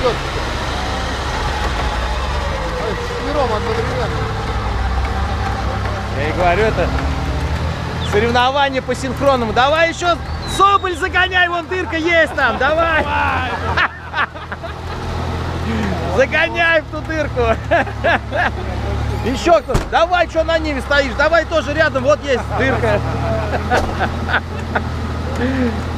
идет. Четвером одновременно. Я и говорю, это соревнование по синхронному. Давай еще Соболь загоняй, вон дырка есть там, давай. Загоняй в ту дырку. Еще кто? Давай, что на ними стоишь? Давай тоже рядом, вот есть дырка.